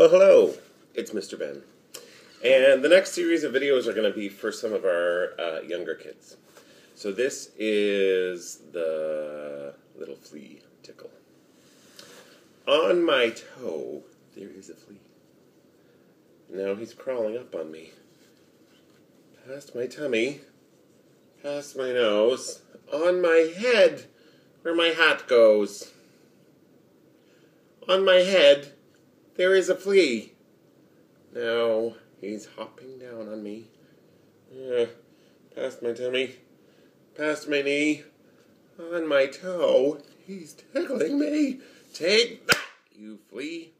Well, hello, it's Mr. Ben. And the next series of videos are going to be for some of our uh, younger kids. So this is the little flea tickle. On my toe, there is a flea. Now he's crawling up on me. Past my tummy, past my nose, on my head, where my hat goes. On my head, there is a flea. Now he's hopping down on me. Uh, past my tummy, past my knee, on my toe. He's tickling me. Take that, you flea.